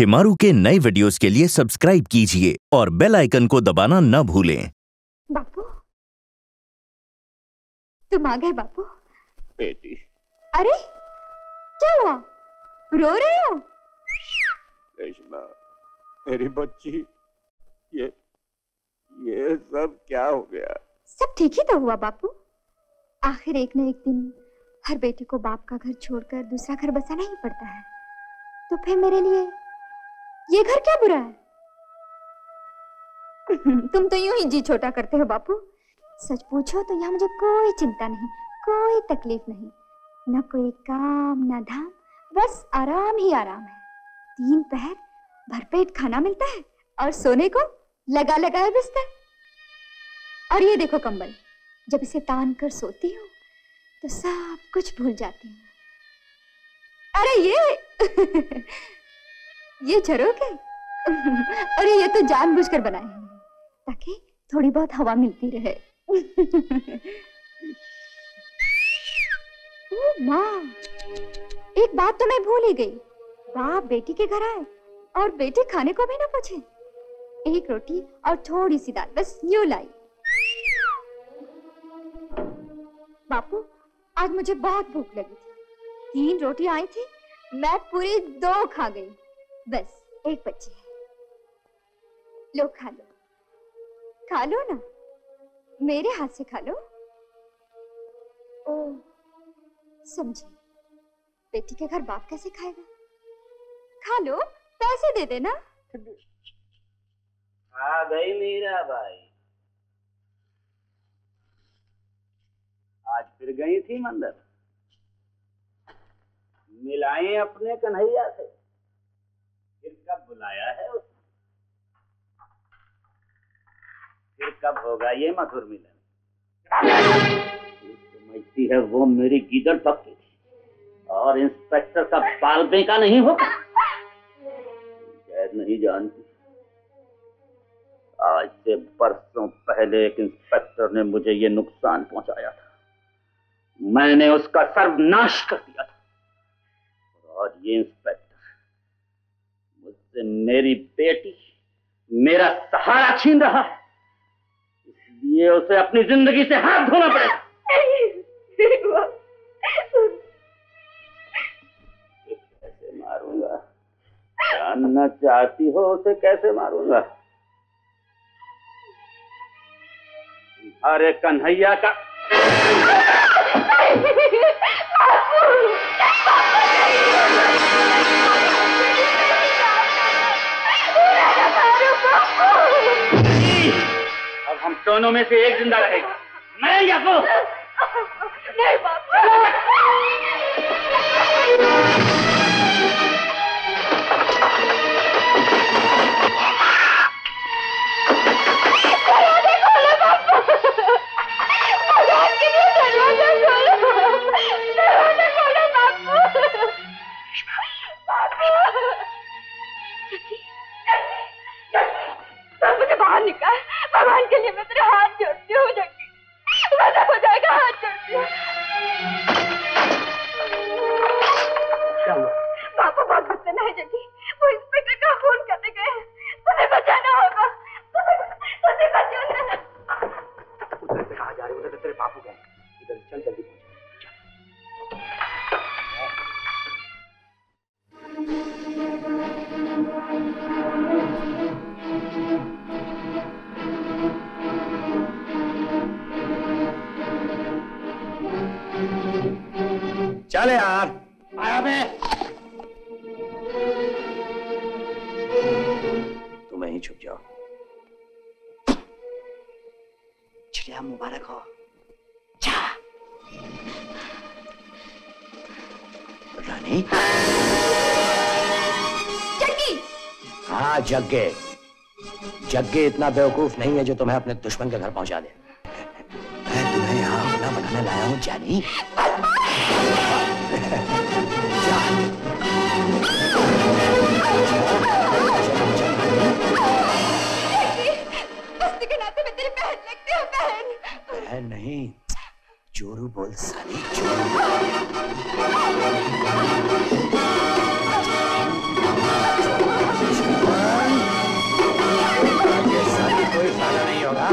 शिमारू के नए वीडियोस के लिए सब्सक्राइब कीजिए और बेल आइकन को दबाना न भूलें। बापू तुम आ गए बापू? बेटी। अरे क्या हुआ? रो रहे हो? रेशमा मेरी बच्ची ये ये सब क्या हो गया? सब ठीक ही तो हुआ बापू। आखिर एक न एक दिन हर बेटे को बाप का घर छोड़कर दूसरा घर बसाना ही पड़ता है। तो फिर मेरे लिए ये घर क्या बुरा है? तुम तो यूँ ही जी छोटा करते हो, बापू। सच पूछो तो यहाँ मुझे कोई चिंता नहीं, कोई तकलीफ़ नहीं। न कोई काम, न धाम, बस आराम ही आराम है। तीन पहर भरपेट खाना मिलता है और सोने को लगा लगा है बिस्तर। और ये देखो कंबल, जब इसे तान कर सोती हूँ तो सब कुछ भूल जाती हूँ। अरे ये! ये झरोके अरे, ये तो जानबूझकर बनाए हैं। ताकि थोड़ी बहुत हवा मिलती रहे। माँ, एक बात तो मैं भूल ही गई। बाप बेटी के घर आए और बेटी खाने को भी ना पूछे एक रोटी और थोड़ी सी दाल, बस यूँ लाई। बापू, आज मुझे बहुत भूख लगी थी। तीन रोटी आई थी, मैं पूरी दो खा गई। बस, एक बच्ची है। लो, खा लो। खा लो ना। मेरे हाथ से खा लो। ओ समझे। बेटी के घर बाप कैसे खाएगा? खा लो, पैसे दे देना। आ गई मीरा भाई। आज फिर गई थी मंदिर। मिलाए अपने कन्हैया से। कब बुलाया है उसने? फिर कब होगा ये मधुर मिलन? समझती है, वो मेरी गीदड़ पक्की और इंस्पेक्टर का बाल बेका नहीं होगा? शायद नहीं जानती। आज से बरसों पहले एक इंस्पेक्टर ने मुझे ये नुकसान पहुँचाया था। मैंने उसका सर्वनाश कर दिया था। और आज ये इंस्पेक्टर मुझसे मेरी बेटी मेरा सहारा छीन रहा है। इसलिए उसे अपनी ज़िंदगी से हाथ धोना पड़ेगा। कैसे मारूँगा? जानना चाहती हो उसे कैसे मारूँगा? अरे कन्हैया का दोनों में से एक ज़िंदा रहेगा। मैं या वो? नहीं बापू चल यार। आया मैं। तुम यहीं छुप जाओ। चिड़िया मुबारक हो। रानी। जग्गी। हाँ जग्गे। जग्गे इतना बेवकूफ़ नहीं है जो तुम्हें अपने दुश्मन के घर पहुँचा दे। मैं तुम्हें यहाँ अपना बनाने लाया हूँ जानी। बहन नहीं। चोरू बोल साली चोरू। कोई फ़ायदा नहीं होगा।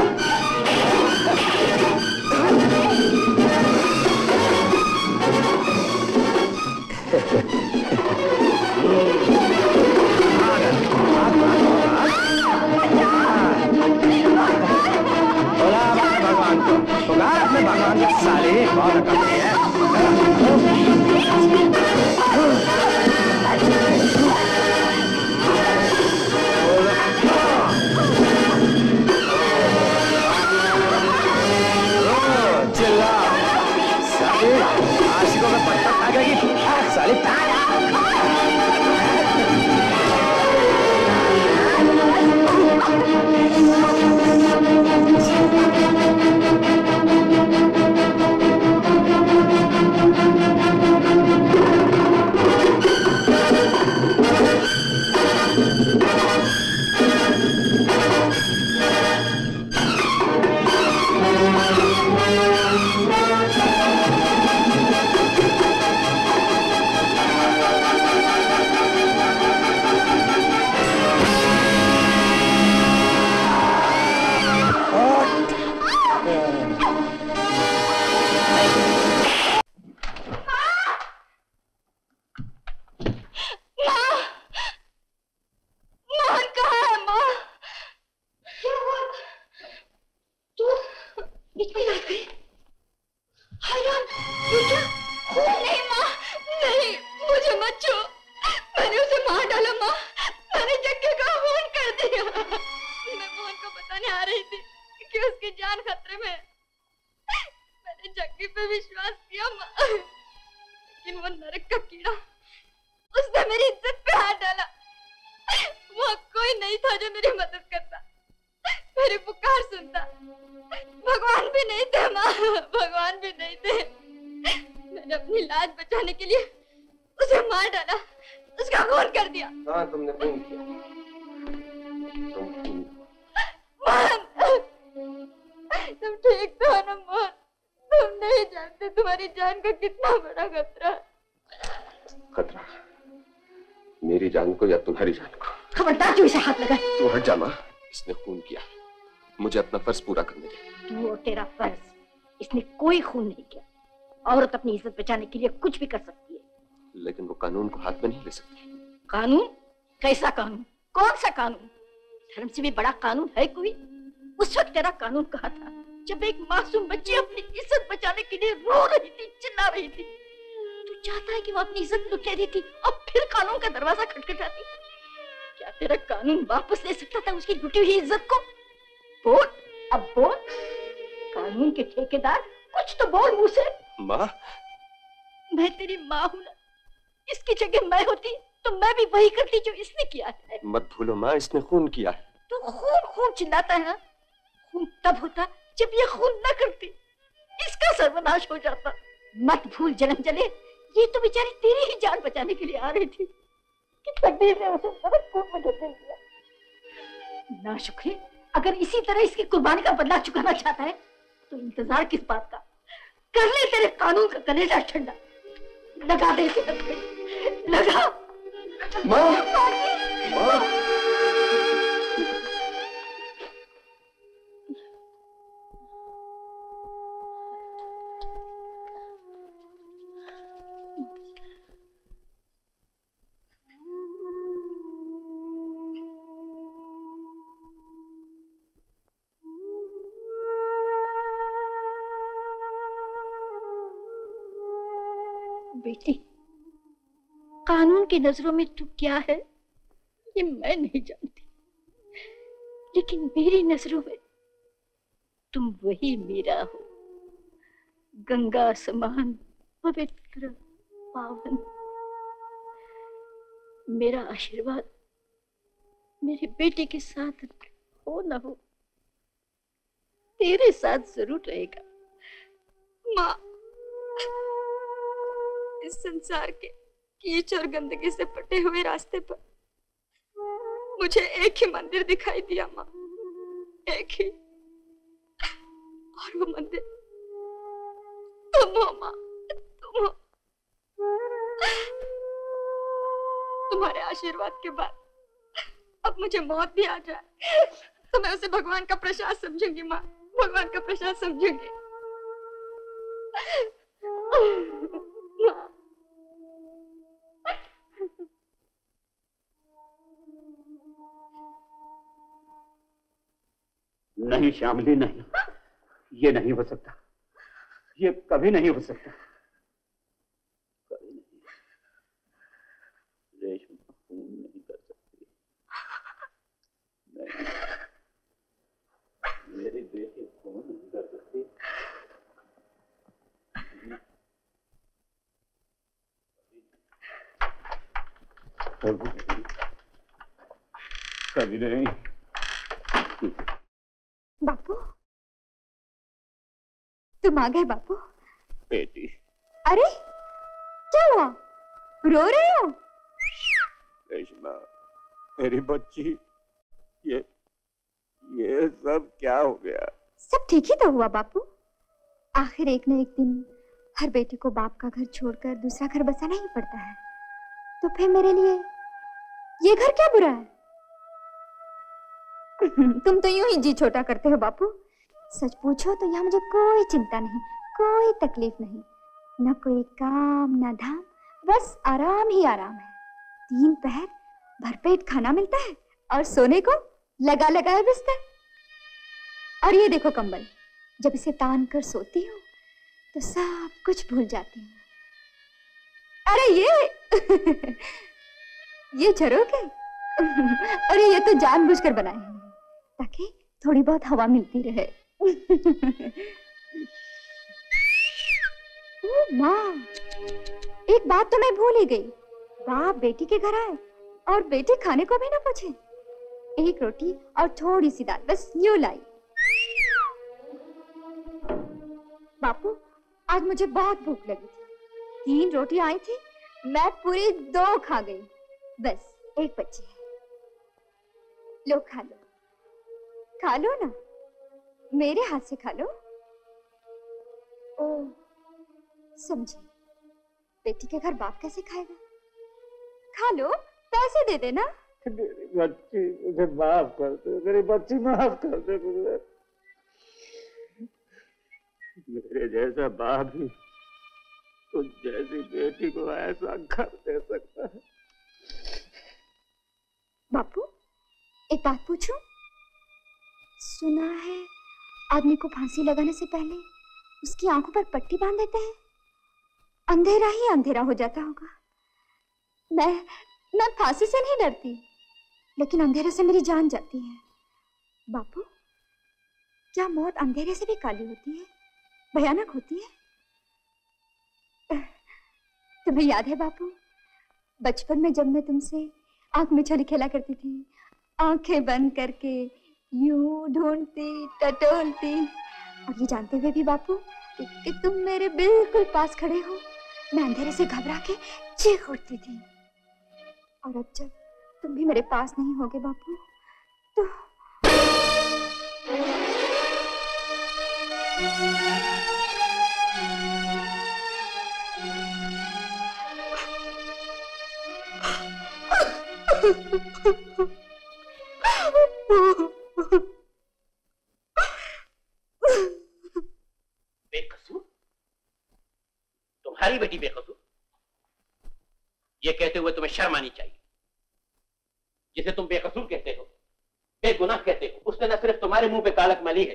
साली चोरू पे विश्वास किया माँ। लेकिन वो नरक का कीड़ा उसने मेरी इज़्ज़त पे हाथ डाला। वहाँ कोई नहीं था जो मेरी मदद करता मेरी पुकार सुनता। भगवान भी नहीं थे माँ। भगवान भी नहीं थे। मैंने अपनी लाज बचाने के लिए उसे मार डाला उसका खून कर दिया। हाँ तुमने खून किया? तुम ठीक तो हो ना मोहन नहीं जानते तुम्हारी जान का कितना बड़ा खतरा खतरा? मेरी जान को या तुम्हारी जान को? खबरदार क्यों इसे हाथ लगाए? तू हट जा माँ। इसने खून किया। मुझे अपना फ़र्ज़ पूरा करने दे। तू और तेरा फ़र्ज़। इसने कोई खून नहीं किया। औरत अपनी इज़्ज़त बचाने के लिए कुछ भी कर सकती है। लेकिन वो कानून को हाथ में नहीं ले सकती। कानून? कैसा कानून? कौन सा कानून? धर्म से भी बड़ा कानून है कोई? उस वक्त तेरा कानून कहा था? जब एक मासूम बच्ची अपनी इज़्ज़त बचाने के लिए रो रही थी चिल्ला रही थी तू चाहता है कि वो अपनी इज़्ज़त लुटे देती और फिर कानून का दरवाज़ा खटखटाती? क्या तेरा कानून वापस ले सकता था उसकी लुटी हुई इज़्ज़त को? बोल अब बोल। कानून के ठेकेदार कुछ तो बोल मुँह से। माँ? मैं तेरी माँ हूँ ना। इसकी जगह मैं होती तो मैं भी वही करती जो इसने किया है। मत भूलो माँ इसने खून किया है। तू खून खून चिल्लाता है हाँ? खून तब होता जब ये खून न करती इसका सर्वनाश हो जाता। मत भूल जन्म जले ये तो बेचारी तेरी ही जान बचाने के लिए आ रही थी। कि तकदीर ने उसे में दिया। ना शुक्री अगर इसी तरह इसकी कुर्बानी का बदला चुकाना चाहता है तो इंतज़ार किस बात का? कर ले तेरे कानून का कलेजा ठंडा। लगा दे लगा। माँ माँ। बेटी, कानून की नज़रों में तू क्या है, ये मैं नहीं जानती। लेकिन मेरी नज़रों में तुम वही मीरा हो। गंगा समान, पवित्र पावन। मेरा आशीर्वाद मेरे बेटे के साथ हो ना हो, तेरे साथ ज़रूर रहेगा। माँ इस संसार के कीच और गंदगी से पटे हुए रास्ते पर मुझे एक ही मंदिर दिखाई दिया, माँ। एक ही। और वो मंदिर तुम हो, माँ। तुम हो। तुम्हारे आशीर्वाद के बाद अब मुझे मौत भी आ जाए। तो मैं उसे भगवान का प्रसाद समझूँगी, माँ। भगवान का प्रसाद समझूँगी। नहीं श्यामली नहीं। ये नहीं हो सकता। ये कभी नहीं हो सकता कभी नहीं रेशमा खून नहीं कर सकती नहीं मेरी बेटी खून नहीं कर सकती कभी नहीं कभी नहीं बापू तुम आ गए बापू। बेटी। अरे क्या हुआ? रो रहे हो? रेशमा मेरी बच्ची ये ये सब क्या हो गया? सब ठीक ही तो हुआ बापू। आखिर एक न एक दिन हर बेटे को बाप का घर छोड़कर दूसरा घर बसाना ही पड़ता है। तो फिर मेरे लिए ये घर क्या बुरा है? तुम तो यूँ ही जी छोटा करते हो बापू। सच पूछो तो यहाँ मुझे कोई चिंता नहीं, कोई तकलीफ़ नहीं। न कोई काम, न धाम, बस आराम ही आराम है। तीन पहर भरपेट खाना मिलता है और सोने को लगा लगा है बिस्तर। और ये देखो कंबल, जब इसे तान कर सोती हूँ तो सब कुछ भूल जाती हूँ। अरे ये ये झरोके अरे ये तो जानबूझकर बनाए हैं, ताकि थोड़ी बहुत हवा मिलती रहे। ओ माँ, एक बात तो मैं भूल ही गई। बाप बेटी के घर आए और बेटे खाने को भी ना पूछे। एक रोटी और थोड़ी सी दाल, बस यूँ लाई। बापू, आज मुझे बहुत भूख लगी थी। तीन रोटी आई थी, मैं पूरी दो खा गई। बस, एक बच्ची है। लो, खा लो। खा लो ना। मेरे हाथ से खा लो। ओ समझे। बेटी के घर बाप कैसे खाएगा? खा लो पैसे दे देना। बच्ची मुझे माफ़ कर दे मेरी बच्ची माफ़ कर दे मुझे मेरे जैसा बाप ही तुझ जैसी बेटी को ऐसा घर दे सकता है। बापू एक बात पूछूँ? सुना है आदमी को फांसी लगाने से पहले उसकी आँखों पर पट्टी बाँध देते हैं। अंधेरा ही अंधेरा हो जाता होगा। मैं मैं फांसी से नहीं डरती, लेकिन अंधेरे से मेरी जान जाती है। बापू, क्या मौत अंधेरे से भी काली होती है? भयानक होती है? तुम्हें याद है बापू, बचपन में जब मैं तुमसे आँख में छली खेला करती थी, आँखें बंद करके यूँ ढूंढती टटोलती। और ये जानते हुए भी बापू कि, कि तुम मेरे बिल्कुल पास खड़े हो। मैं अंधेरे से घबरा के चीख उठती थी। और अब जब तुम भी मेरे पास नहीं होगे बापू तो बेकसूर तुम्हारी बेटी बेकसूर ये कहते हुए तुम्हें शर्म आनी चाहिए जिसे तुम बेकसूर कहते हो बेगुनाह कहते हो उसने न तुम्हारे मुँह पे कालक मली है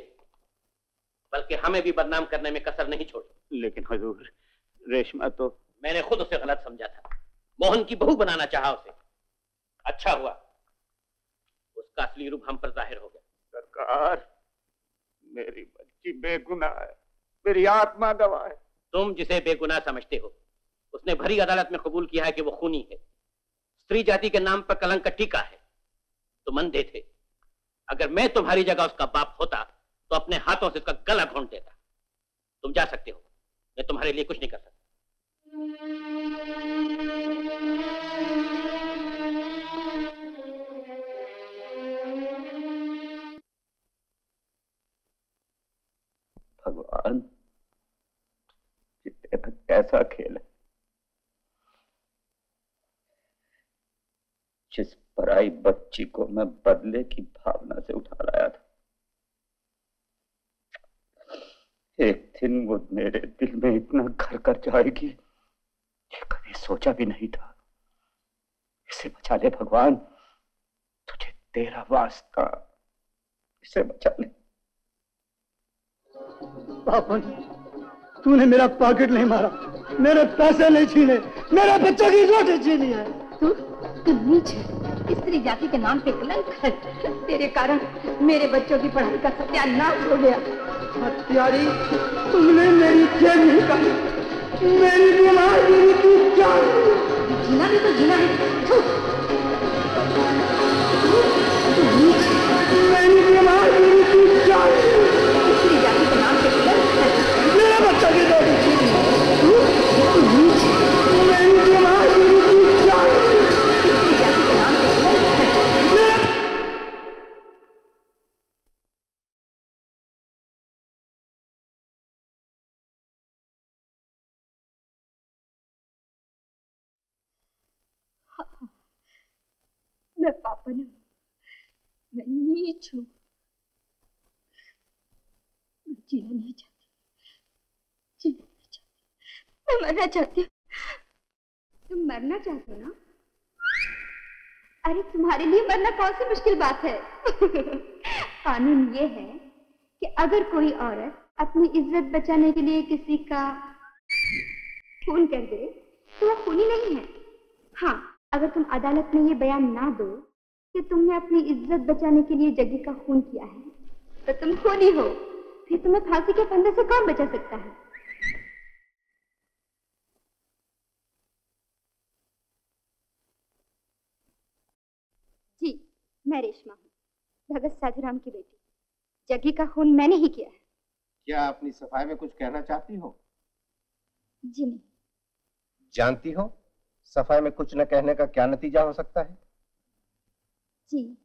बल्कि हमें भी बदनाम करने में कसर नहीं छोड़ी। लेकिन हजूर रेशमा तो मैंने खुद उसे गलत समझा था। मोहन की बहू बनाना चाहा उसे। अच्छा हुआ। उसका असली रूप हम पर ज़ाहिर हो गया। सरकार मेरी बच्ची बेगुनाह है। मेरी आत्मा गवाह है। तुम जिसे बेगुनाह समझते हो उसने भरी अदालत में कबूल किया है कि वो खूनी है। स्त्री जाति के नाम पर कलंक का टीका है। तुम अंधे थे। अगर मैं तुम्हारी जगह उसका बाप होता तो अपने हाथों से उसका गला घोंट देता। तुम जा सकते हो। मैं तुम्हारे लिए कुछ नहीं कर सकता। भगवान कैसा खेल है, जिस पराई बच्ची को मैं बदले की भावना से उठा लाया था। एक दिन वो मेरे दिल में इतना घर कर जाएगी ये कभी सोचा भी नहीं था। इसे बचा ले भगवान तुझे तेरा वास्ता इसे बचा ले। पापन तूने मेरा पॉकेट नहीं मारा मेरे पैसे नहीं छीने मेरे बच्चों की रोटी छीनी है। तू तू नीच। है स्त्री जाति के नाम पे कलंक है। तेरे कारण मेरे बच्चों की पढ़ाई का सत्यानाश हो गया। हत्यारी तुमने मेरी मेरी बीमारी की जान। जीना भी तो जीना है। मेरी बीमारी मैं मैं नीच हूँ मैं जीना नहीं चाहती जीना नहीं चाहती मैं मरना चाहती तुम मरना चाहते हो ना अरे, तुम्हारे लिए मरना कौन सी मुश्किल बात है? कानून ये है कि अगर कोई औरत अपनी इज़्ज़त बचाने के लिए किसी का खून कर दे तो वो खूनी नहीं है। हाँ अगर तुम अदालत में ये बयान ना दो कि तुमने अपनी इज़्ज़त बचाने के लिए जगी का खून किया है। तो तुम खूनी हो। फिर तुम्हें फांसी के फंदे से कौन बचा सकता है? जी मैं रेशमा हूँ भगत साधुराम की बेटी। जगी का खून मैंने ही किया है। क्या अपनी सफ़ाई में कुछ कहना चाहती हो? जी नहीं। जानती हो? सफ़ाई में कुछ न कहने का क्या नतीजा हो सकता है? जी।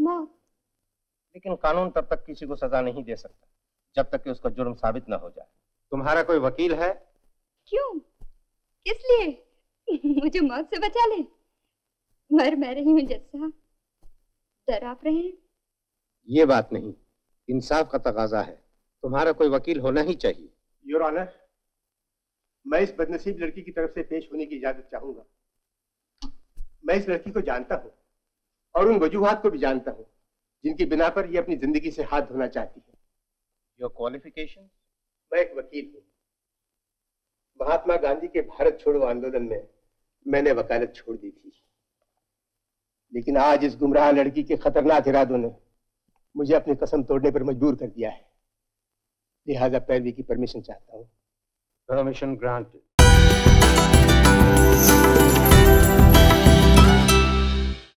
मौत लेकिन कानून तब तक किसी को सजा नहीं दे सकता जब तक कि उसका जुर्म साबित न हो जाए। तुम्हारा कोई वकील है? क्यों? किस लिए? मुझे मौत से बचा ले। मर मैं रही हूँ जज साहब डर आप रहे हैं? ये बात नहीं। इंसाफ का तकाजा है। तुम्हारा कोई वकील होना ही चाहिए। योर ऑनर मैं इस बदनसीब लड़की की तरफ़ से पेश होने की इजाज़त चाहूँगा। मैं इस लड़की को जानता हूँ। और उन वजूहात को भी जानता हूँ जिनकी बिना पर ये अपनी ज़िंदगी से हाथ धोना चाहती है। योर क्वालिफिकेशन मैं एक वकील हूँ। महात्मा गांधी के भारत छोड़ो आंदोलन में मैंने वकालत छोड़ दी थी। लेकिन आज इस गुमराह लड़की के खतरनाक इरादों ने मुझे अपनी कसम तोड़ने पर मजबूर कर दिया है। लिहाजा पैरवी की परमिशन चाहता हूँ। Permission granted